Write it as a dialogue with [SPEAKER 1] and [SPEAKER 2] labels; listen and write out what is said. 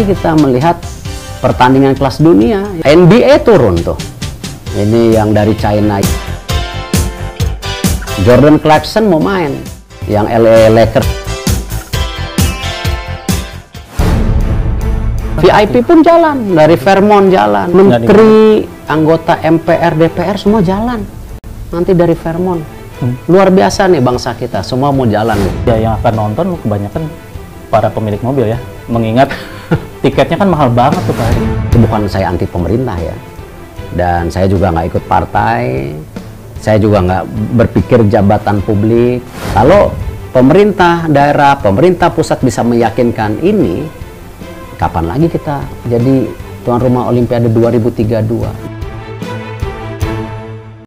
[SPEAKER 1] kita melihat pertandingan kelas dunia. NBA turun tuh. Ini yang dari China. Jordan Clarkson mau main. Yang LA Lakers. VIP pun jalan. Dari Vermont jalan. Menteri, anggota MPR, DPR semua jalan. Nanti dari Vermont. Luar biasa nih bangsa kita. Semua mau jalan.
[SPEAKER 2] Ya yang akan nonton kebanyakan para pemilik mobil ya. Mengingat tiketnya kan mahal banget tuh Pak. Heri.
[SPEAKER 1] bukan saya anti pemerintah ya. Dan saya juga nggak ikut partai. Saya juga nggak berpikir jabatan publik. Kalau pemerintah daerah pemerintah pusat bisa meyakinkan ini kapan lagi kita jadi tuan rumah olimpiade 2032